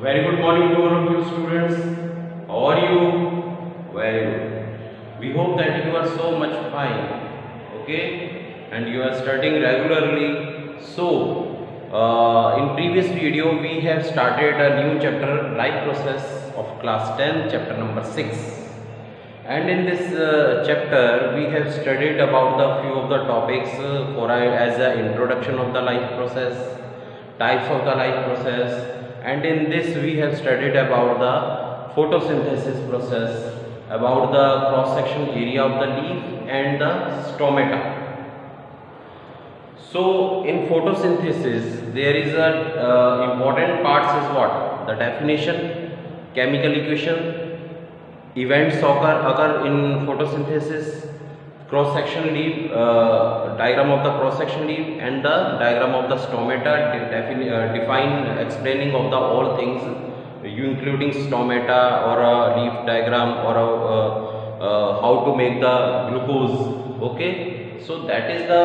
very good morning to all of you students. How are you? Very good. We hope that you are so much fine. Okay? And you are studying regularly. So, uh, in previous video we have started a new chapter life process of class 10 chapter number 6 and in this uh, chapter we have studied about the few of the topics uh, for uh, as an introduction of the life process types of the life process and in this we have studied about the photosynthesis process about the cross section area of the leaf and the stomata. So in photosynthesis there is a uh, important parts is what? The definition chemical equation events occur occur in photosynthesis cross section leaf uh, diagram of the cross section leaf and the diagram of the stomata de uh, define explaining of the all things you including stomata or a leaf diagram or a, uh, uh, how to make the glucose okay so that is the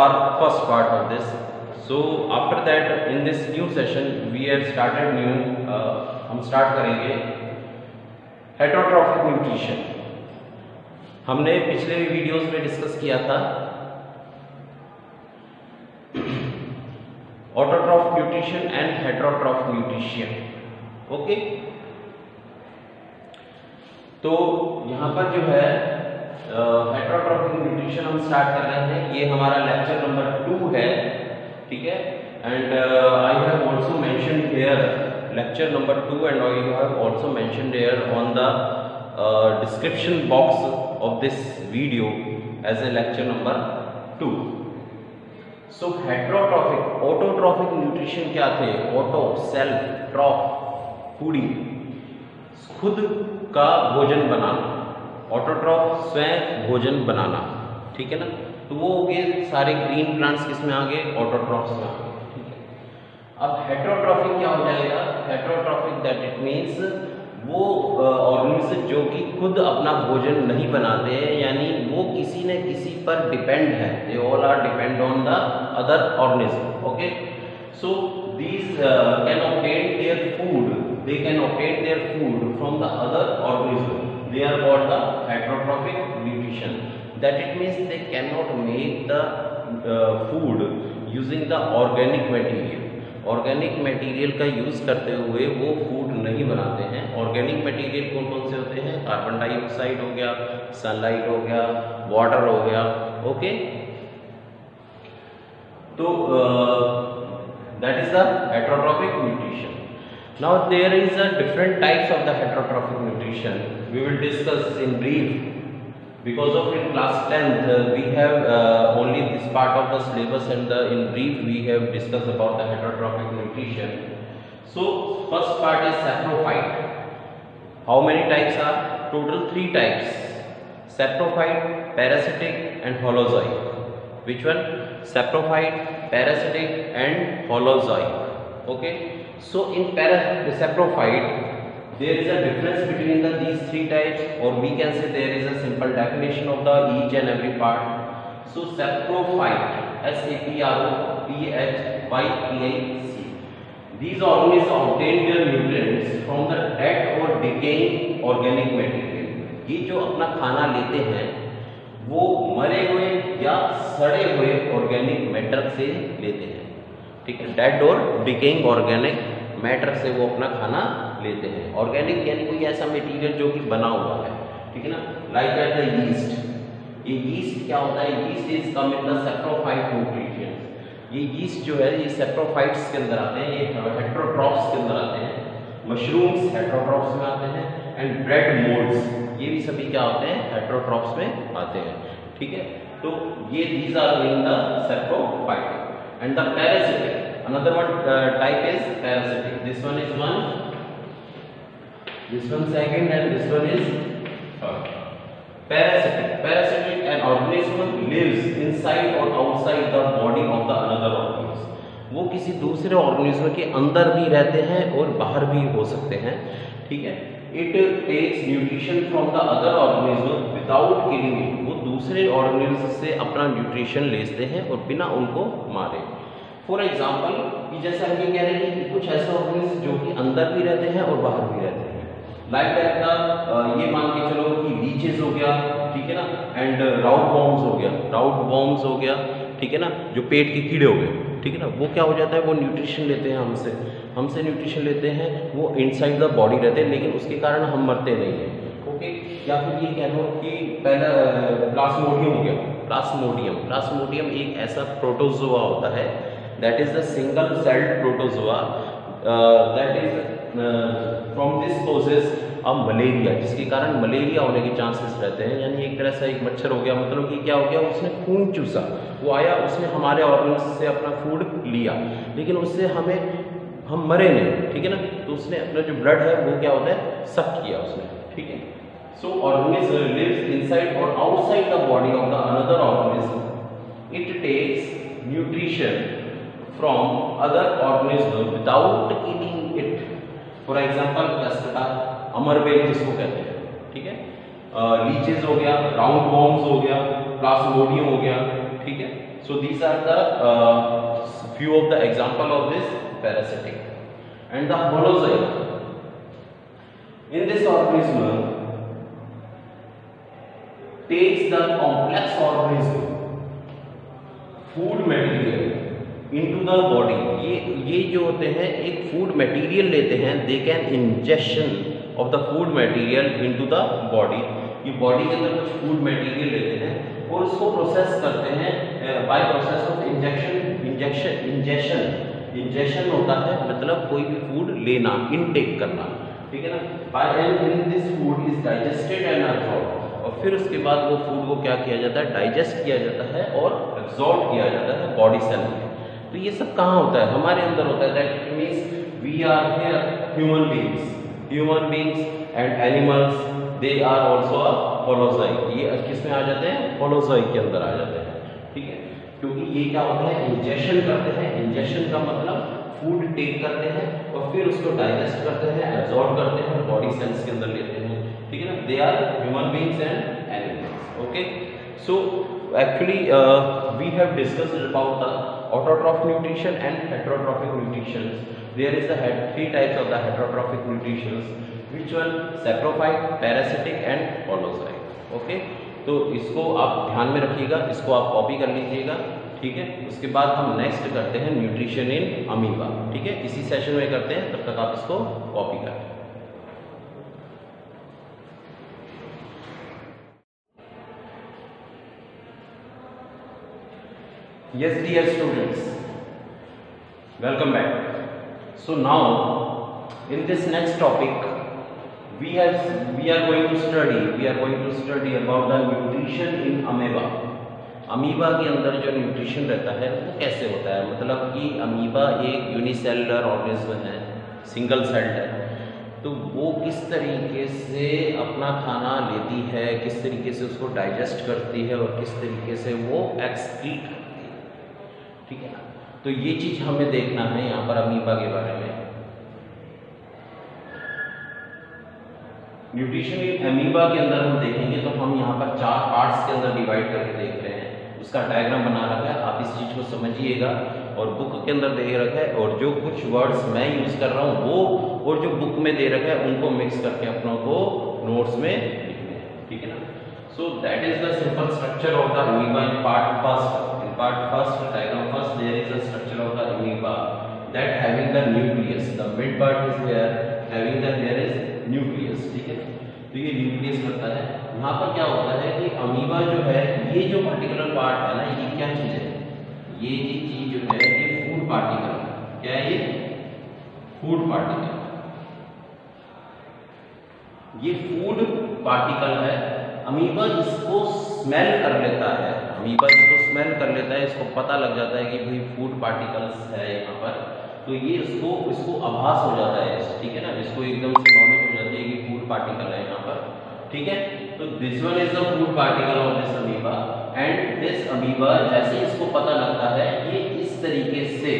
our first part of this so after that in this new session we have started new uh, हम start करेंगे heterotrophic nutrition हमने पिछले videos में discuss किया था। Autotroph nutrition and heterotroph nutrition okay तो यहाँ पर जो है हेट्रोट्रॉफिक न्यूट्रिशन हम स्टार्ट कर रहे हैं। ये हमारा लेक्चर नंबर टू है। ठीक है? And I have also mentioned here lecture number 2 and I have also mentioned the uh, description box of this video as a lecture number 2 so, heterotrophic, autotrophic nutrition क्या थे? Auto, self ट्रॉफ fooding खुद का भोजन बनाना autotroph स्वयं भोजन बनाना, ठीक है ना? तो वो हो गए सारे ग्रीन प्लांट्स किसमें आ गए? ऑटोट्रॉफ्स में आ गए अब हेट्रोट्रॉफिक क्या हो जाएगा? हेट्रोट्रॉफिक दैट इट मीन्स वो ऑर्गेनिज्म जो कि खुद अपना भोजन नहीं बनाते हैं, यानी वो किसी न किसी पर डिपेंड है। They all are depend on the other organism okay so these can obtain their food they can obtain their food from the other organism they are called the heterotrophic nutrition that it means they can not make the food using the organic material organic material का use करते हुए वो food नहीं बनाते हैं। Organic material कौन कौन से होते हैं? कार्बन डाइऑक्साइड हो गया सनलाइट हो गया वाटर हो गया ओके तो that is the nutrition now there is a different types of the heterotrophic nutrition we will discuss in brief because of in class 10th uh, we have uh, only this part of the syllabus and the, in brief we have discussed about the heterotrophic nutrition. So first part is saprophyte. How many types are? Total three types. Saprophyte parasitic and holozoic. Which one? Saprophyte parasitic and holozoic. Okay? So in para saprophyte there is a difference between the these three types or we can say there is a simple definition of the each and every part so saprophyte s a p r o p h y e i c these organisms obtain their nutrients from the dead or decaying organic material ये जो अपना खाना लेते हैं वो मरे हुए या सड़े हुए ऑर्गेनिक मैटर से लेते हैं ठीक है डेड और डिकेइंग ऑर्गेनिक मैटर से वो अपना खाना लेते हैं। ऑर्गेनिक यानी कोई ऐसा मटेरियल जो कि बना हुआ है। ठीक है ना? लाइक एट द ये यीस्ट क्या होता है? Yeast is come in the nutrition ये यीस्ट जो है, ये सेप्रोफाइट्स के अंदर आते हैं, ये हेट्रोट्रॉप्स के अंदर आते हैं। मशरूम्स हेट्रोट्रॉप्स में आते हैं एंड ब्रेड मोल्ड्स ये भी सभी क्या होते हैं? हेट्रोट्रॉप्स में आते हैं। ठीक है? तो ये these are in the saprophyte and the parasitic another one uh, type is parasitic this one is one this one second and this one is third parasitic parasitic an organism lives inside or outside the body of the another organism वो किसी दूसरे organism के अंदर भी रहते हैं और बाहर भी हो सकते हैं ठीक है it takes nutrition from the other organism without killing it वो दूसरे ऑर्गेनिज्म से अपना न्यूट्रिशन लेते हैं और बिना उनको मारे फॉर एग्ज़ाम्पल जैसे हम ये कह रहे हैं कि कुछ ऐसे ऑर्गेनिज्म जो कि अंदर भी रहते हैं और बाहर भी रहते हैं। लाइक दैट का ये मान के चलो कि लीचेस हो गया, ठीक है ना? एंड राउट बॉम्ब्स हो गया। राउट बॉम्ब्स हो गया, ठीक है ना? जो पेट के कीड़े हो गए, ठीक है ना? वो क्या हो जाता है? वो न्यूट्रिशन लेते हैं हमसे। हमसे न्यूट्रिशन लेते हैं, वो इनसाइड द बॉडी रहते हैं, लेकिन उसके कारण हम मरते नहीं हैं। ओके या फिर ये कह लो कि पहला प्लास्मोडियम हो गया। प्लास्मोडियम प्लास्मोडियम एक ऐसा प्रोटोजोआ होता है that is the single celled protozoa that is from this causes अब मलेरिया जिसके कारण मलेरिया होने के चांसेस रहते हैं। यानी एक तरह से एक मच्छर हो गया मतलब कि क्या हो गया, उसने खून चूसा। वो आया, उसने हमारे ऑर्गन्स से अपना फ़ूड लिया। लेकिन उससे हमें, हम मरे नहीं, ठीक है ना? तो उसने अपना जो ब्लड है, वो क्या होता है? सक किया उसने, ठीक है? सो ऑर्गेनिज्म लिव्स इनसाइड और outside the body of the another organism it takes nutrition from other organism without eating it for example दस्तका अमरबेल जिसको कहते हैं, ठीक है? लीचेज हो गया राउंड बॉम्स हो गया प्लास्मोडियम हो गया, ठीक है? So these are the few of the example of this parasitic and the monozoic in this organism, takes the complex organism, food material into the body ये ये जो होते हैं, एक फ़ूड मटेरियल लेते हैं they can injection of the food material into the body ये body के अंदर कुछ फ़ूड मटेरियल लेते हैं, और उसको प्रोसेस करते हैं by process of injection injection injection injection होता है मतलब कोई भी फ़ूड लेना इनटेक करना. ठीक है ना? By and in this food is digested and absorb और फिर उसके बाद वो फ़ूड को क्या किया जाता है? डाइजेस्ट किया जाता है और एब्जॉर्ब किया जाता है बॉडी सेल में. तो ये सब कहाँ होता है? हमारे अंदर होता है। That means we are here human beings human beings and animals they are also holozoic ये किसमें आ जाते हैं? होलोजाइक के अंदर आ जाते हैं। ठीक है? क्योंकि ये क्या होता है? इंजेक्शन करते हैं। इंजेक्शन का मतलब फ़ूड टेक करते हैं और फिर उसको डाइजेस्ट करते हैं एब्जॉर्ब करते हैं बॉडी सेल्स के अंदर लेते हैं। ठीक है ना? They are human beings and animals okay so actually we have discussed about the autotroph nutrition and heterotrophic nutrition. There is the three types of the heterotrophic nutrition. Which one? Saprophyte, parasitic and holozoite. Okay. तो इसको आप ध्यान में रखिएगा इसको आप copy कर लीजिएगा ठीक है उसके बाद हम नेक्स्ट करते हैं न्यूट्रिशन इन अमीबा ठीक है इसी सेशन में करते हैं तब तक आप इसको कॉपी करें yes dear students welcome back so now in this next topic we have we are going to study we are going to study about the nutrition in amoeba amoeba के अंदर जो न्यूट्रिशन रहता है वो कैसे होता है मतलब कि अमीबा एक यूनिसेलुलर ऑर्गेनिज्म है सिंगल सेल्ड है तो वो किस तरीके से अपना खाना लेती है किस तरीके से उसको डाइजेस्ट करती है और किस तरीके से वो एक्सक्रीट ठीक है ना? तो ये चीज़ हमें देखना है यहाँ पर अमीबा के बारे में। न्यूट्रिशन अमीबा के अंदर हम देखेंगे तो हम यहाँ पर चार पार्ट्स के अंदर डिवाइड करके देख रहे हैं। उसका डायग्राम बना रखा है, आप इस चीज़ को समझिएगा। और बुक के अंदर दे रखा है, और जो कुछ वर्ड्स मैं यूज़ कर रहा हूँ, वो और जो बुक में दे रखा है, उनको मिक्स करके अपनों को नोट्स में ठीक है ना? So that is the simple structure of the amoeba in part first part first diagram first there is a structure of the amoeba that having the nucleus the mid part is there having the there is nucleus ठीक है तो ये nucleus करता है यहाँ पर क्या होता है कि अमीबा जो है ये जो पर्टिकुलर पार्ट है ना ये क्या चीज़ है ये ये चीज़ जो है ये फ़ूड पार्टिकल क्या है ये फ़ूड पार्टिकल ये फ़ूड पार्टिकल है अमीबा इसको स्मेल कर लेता है अमीबा इसको स्मेल कर लेता है, इसको पता लग जाता है कि भाई फ़ूड पार्टिकल्स है यहाँ पर। तो ये इसको इसको आभास हो जाता है, ठीक है ना? इसको एकदम से नॉलेज हो जाती है कि फ़ूड पार्टिकल है यहाँ पर, ठीक है? तो this one is the food particle of this amoeba and this amoeba जैसे इसको पता लगता है, ये इस तरीके से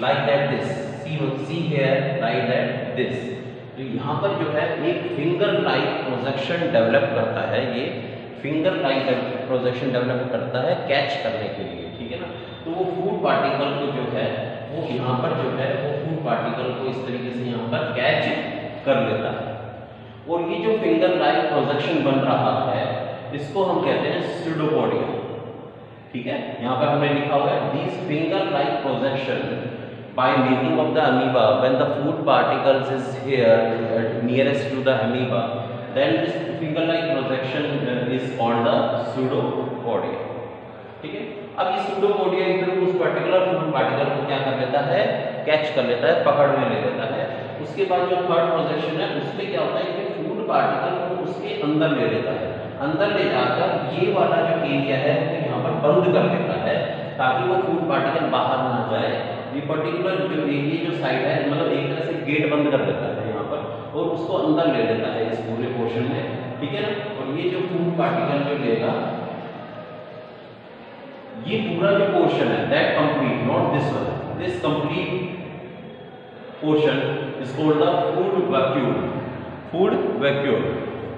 like that this see see here like that this तो यहाँ पर जो है, एक फिंगर लाइक प्रोजेक्शन डेवलप करता है ये। फिंगर लाइक प्रोजेक्शन डेवलप करता है कैच करने के लिए ठीक है ना? तो वो फ़ूड पार्टिकल को जो है वो यहाँ पर जो है वो फ़ूड पार्टिकल को इस तरीके से यहाँ पर कैच कर लेता है। और ये जो फिंगर लाइक प्रोजेक्शन बन रहा है इसको हम कहते हैं सिडोपोडिया ठीक है? यहाँ पर हमने लिखा हुआ है this finger like projection by making of the amoeba when the food particles is here uh, nearest to the amoeba then this like projection uh, is called the pseudopodia ठीक है? अब ये pseudopodia इधर उस पर्टिकुलर फ़ूड पार्टिकल को क्या कर लेता है? कैच कर लेता है पकड़ में ले लेता है। उसके बाद जो थर्ड प्रोजेक्शन है उसमें क्या होता है कि फ़ूड पार्टिकल को उसके अंदर ले लेता है। अंदर ले जाकर ये वाला जो एरिया है वो यहाँ पर बंद कर देता है ताकि वो फ़ूड पार्टिकल बाहर ना जाए। ये पर्टिकुलर जो एरिया जो साइड है मतलब एक तरह से गेट बंद कर देता है। और उसको अंदर ले लेता है इस पूरे पोर्शन में, ठीक है ना? और ये जो फ़ूड पार्टिकल जो लेगा, ये पूरा जो पोर्शन है that complete not this one this complete portion is called the food vacuole food vacuole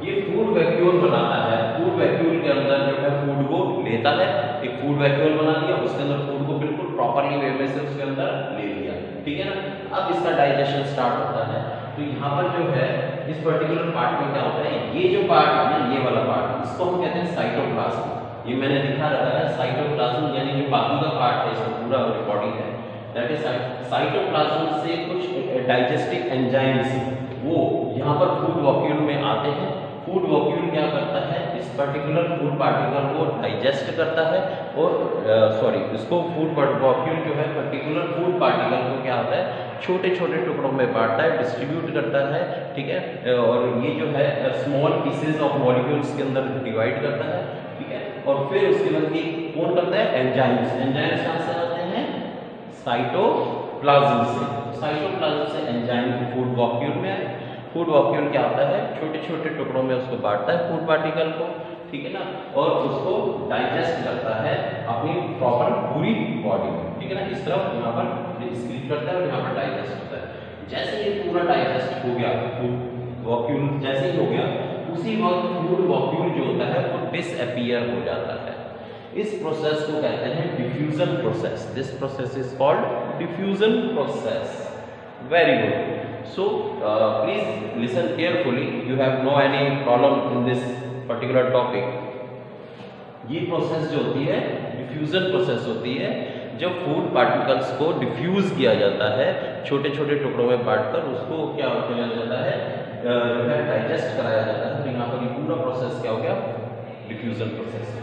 ये फ़ूड वैक्यूल बनाता है। फ़ूड वैक्यूल के अंदर जो है फ़ूड को लेता है। एक फ़ूड वैक्यूल बना दिया, उसके अंदर फ़ूड को बिल्कुल प्रॉपरली वे में से उसके अंदर ले लिया। ठीक है ना? अब इसका डाइजेशन स्टार्ट होता है। तो यहाँ पर जो है, इस पर्टिकुलर पार्ट में क्या होता है, ये जो पार्ट है ना, ये वाला पार्ट इसको हम कहते हैं साइटोप्लाज्म ये मैंने दिखा रखा है साइटोप्लाज्म यानी जो बाकी का पार्ट है, इसका पूरा बॉडी है। दैट इज़ साइटोप्लाज्म से कुछ डाइजेस्टिव एंजाइम्स वो यहाँ पर फ़ूड वॉक्यूल में आते हैं। फ़ूड वॉक्यूल क्या करता है? इस पर्टिकुलर फ़ूड पार्टिकल को डाइजेस्ट करता है और सॉरी इसको फ़ूड वॉक्यूल जो है पर्टिकुलर फ़ूड पार्टिकल को क्या होता है? छोटे छोटे टुकड़ों में बांटता है डिस्ट्रीब्यूट करता है, ठीक है? और ये जो है स्मॉल पीसेज ऑफ़ मॉलिक्यूल्स के अंदर डिवाइड करता है, ठीक है? और फिर उसके बाद ये कौन करता है एंजाइम्स एंजाइम्स कहाँ से आते हैं? साइटोप्लाज्म से। साइटोप्लाज्म से एंजाइम फ़ूड वॉक्यूल में फ़ूड वॉक्यूल क्या होता है? छोटे छोटे टुकड़ों में उसको बांटता है फ़ूड पार्टिकल को, ठीक है ना? और उसको डाइजेस्ट करता है अपनी प्रॉपर पूरी बॉडी में, ठीक है ना? इस तरफ़ यहाँ पर स्क्रीप करता है और यहाँ पर डाइजेस्ट होता है। जैसे ये पूरा डाइजेस्ट हो गया फ़ूड वॉक्यूल जैसे ही हो गया, उसी वक्त फ़ूड वॉक्यूल जो होता है वो डिसअपियर हो जाता है। इस प्रोसेस को कहते हैं diffusion process this process is called diffusion process very good So uh, please listen carefully. You have no any problem in this particular topic. ये प्रोसेस जो होती है डिफ्यूजन प्रोसेस होती है जब फ़ूड पार्टिकल्स को डिफ्यूज किया जाता है छोटे छोटे टुकड़ों में बांटकर उसको क्या किया जाता है डाइजेस्ट कराया जाता है तो यहाँ पर पूरा प्रोसेस क्या हो गया डिफ्यूजन प्रोसेस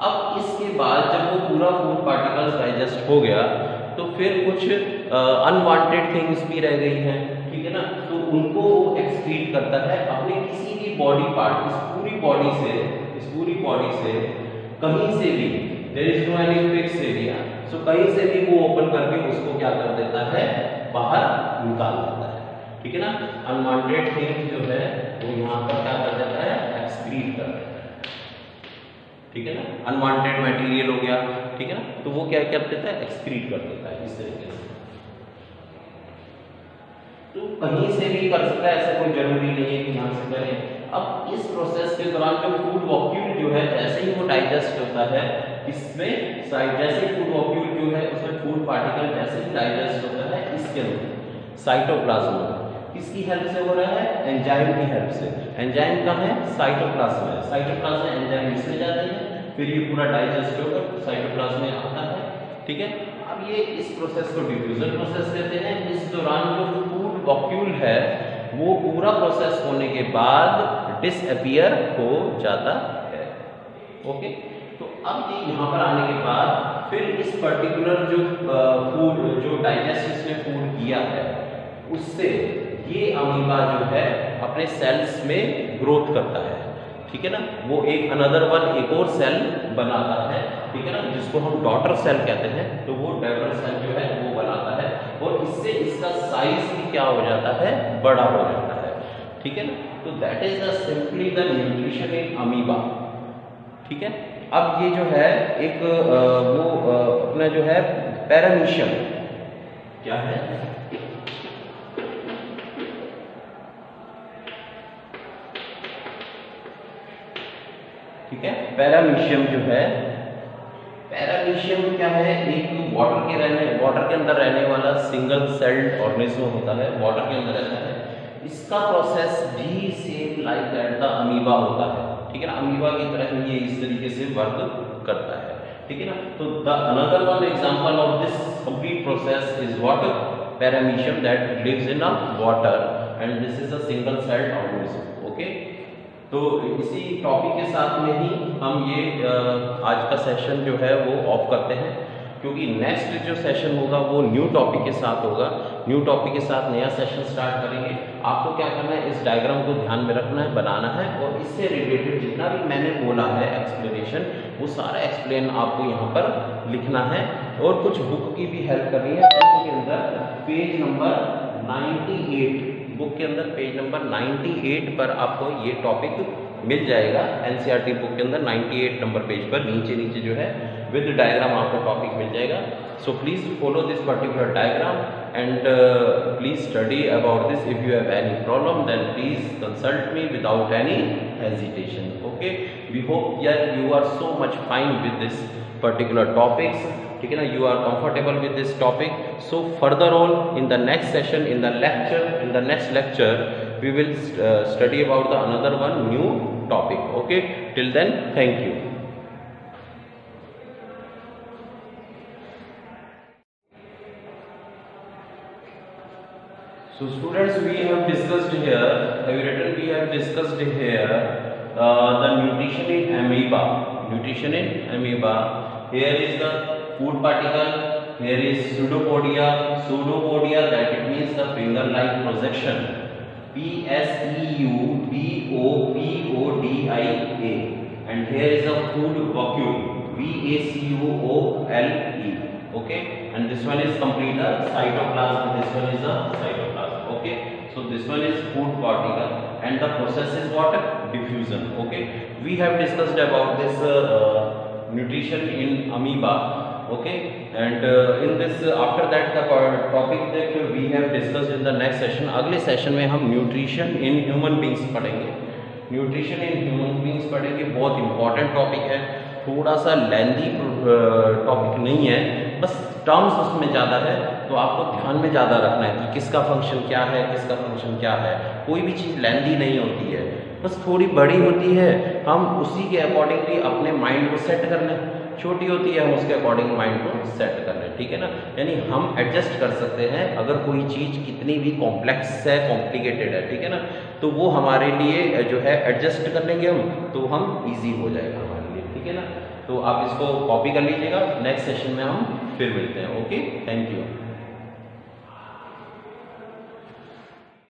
अब इसके बाद जब वो पूरा फ़ूड पार्टिकल्स डाइजेस्ट हो गया फिर कुछ अनवांटेड थिंग्स भी रह गई हैं, ठीक है ना? तो उनको एक्सक्रीट करता है अपने किसी भी बॉडी पार्ट इस पूरी बॉडी से, इस पूरी बॉडी से, कहीं से भी there is no any fix area so कहीं से भी वो ओपन करके उसको क्या कर देता है? बाहर निकाल देता है, ठीक है ना? अनवांटेड थिंग जो है, वो यहाँ पर क्या कर देता है? एक्सक्रीट कर देता है, ठीक है ना? अनवांटेड मटेरियल हो गया। ठीक है ना? तो वो क्या कर देता है? एक्सक्रीट कर देता है, इस तरीके से। तो कहीं से भी कर सकता है, ऐसा कोई ज़रूरी नहीं है कि यहाँ से करें। अब इस प्रोसेस के दौरान जो फ़ूड वॉक्यूल जो है जैसे ही वो डाइजेस्ट होता है इसमें जैसे फ़ूड वॉक्यूल जो है, उसमें फ़ूड पार्टिकल जैसे ही डाइजेस्ट होता है, इसके अंदर। साइटोप्लाज्म किसकी हेल्प से हो रहा है? एंजाइम की हेल्प से। एंजाइम कहाँ है? साइटोप्लाज्म है। साइटोप्लाज्म एंजाइम इसमें जाते हैं। फिर ये पूरा डाइजेस्ट होकर साइटोप्लाज्म में आता है, ठीक है? अब ये इस प्रोसेस को डिफ्यूजन प्रोसेस कहते हैं। इस दौरान जो फ़ूड वॉक्यूल है, वो पूरा प्रोसेस होने के बाद डिसअपियर हो जाता है। ओके तो अब ये यहाँ पर आने के बाद फिर इस पर्टिकुलर जो फ़ूड जो डाइजेस्ट इसने फ़ूड किया है, उससे ये अमीबा जो है अपने सेल्स में ग्रोथ करता है। ठीक है ना? वो एक अनदर वन एक और सेल बनाता है, ठीक है ना? जिसको हम डॉटर सेल कहते हैं तो वो डॉटर सेल जो है, वो बनाता है। और इससे इसका साइज़ भी क्या हो जाता है? बड़ा हो जाता है, ठीक है ना? तो that is the simply the nutrition in amoeba ठीक है? अब ये जो है, एक वो अपना जो है पैरामीशियम क्या है? पैरामीशियम जो है पैरामीशियम क्या है? एक वाटर के रहने वाटर के अंदर रहने वाला सिंगल सेल्ड ऑर्गेनिज्म होता है वाटर के अंदर रहता है। इसका प्रोसेस भी same like that the amoeba होता है। ठीक है ना? अमीबा की तरह ये इस तरीके से वर्क करता है। ठीक है ना? तो the another one example of this complete process is water paramecium that lives in a water and this is a single celled organism okay तो इसी टॉपिक के साथ में ही हम ये आज का सेशन जो है वो ऑफ़ करते हैं। क्योंकि नेक्स्ट जो सेशन होगा वो न्यू टॉपिक के साथ होगा। न्यू टॉपिक के साथ नया सेशन स्टार्ट करेंगे। आपको क्या करना है? इस डायग्राम को ध्यान में रखना है, बनाना है और इससे रिलेटेड जितना भी मैंने बोला है एक्सप्लेनेशन वो सारा एक्सप्लेन आपको यहाँ पर लिखना है। और कुछ बुक की भी हेल्प करनी है। बुक के अंदर पेज नंबर 98 बुक के अंदर पेज नंबर 98 पर आपको ये टॉपिक मिल जाएगा। एनसीईआरटी बुक के अंदर 98 नंबर पेज पर नीचे नीचे जो है विद डायग्राम आपको टॉपिक मिल जाएगा। So please follow this particular diagram and please study about this if you have any problem then please consult me without any hesitation okay we hope you are so much fine with this particular topics. ठीक है ना you are comfortable with this topic so further on in the next session in the lecture in the next lecture we will uh, study about the another one new topic okay till then thank you so students we have discussed here have you written we have discussed here uh, the nutrition in amoeba nutrition in amoeba here is the food particle here is pseudopodia. Pseudopodia that it means the finger like projection. P s e u b o p o d i a. And here is a food vacuole v a c u o l e. Okay? And this one is complete the cytoplasm. This one is the cytoplasm. Okay? So this one is food particle. And the process is what? Diffusion. Okay? We have discussed about this uh, nutrition in amoeba okay? And uh, in this uh, after that the topic that we have discussed in the next session अगले session में हम nutrition in human beings पढ़ेंगे। Nutrition in human beings पढ़ेंगे बहुत important topic है। थोड़ा सा लेंदी topic नहीं है बस टर्म्स उसमें ज़्यादा है तो आपको ध्यान में ज़्यादा रखना है कि किसका फ़ंक्शन क्या है किसका फ़ंक्शन क्या है। कोई भी चीज़ लेंदी नहीं होती है बस थोड़ी बड़ी होती है हम उसी के अकॉर्डिंगली अपने माइंड को सेट कर लें छोटी होती है, हम उसके अकॉर्डिंग माइंड को सेट कर रहे हैं, ठीक है ना? यानी हम एडजस्ट कर सकते हैं, अगर कोई चीज़ कितनी भी कॉम्प्लेक्स है कॉम्प्लिकेटेड है, ठीक है ना? तो वो हमारे लिए जो है एडजस्ट कर लेंगे हम तो हम ईजी हो जाएगा हमारे लिए, ठीक है ना? तो आप इसको कॉपी कर लीजिएगा नेक्स्ट सेशन में हम फिर मिलते हैं ओके थैंक यू